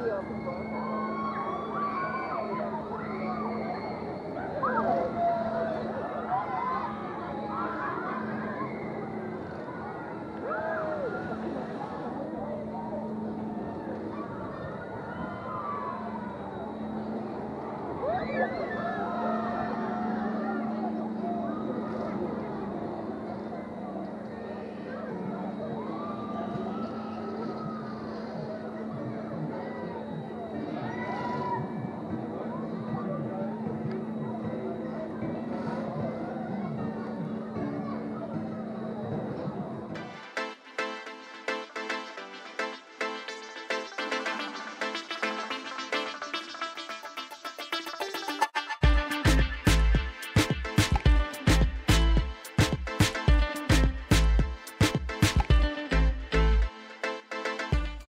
video people.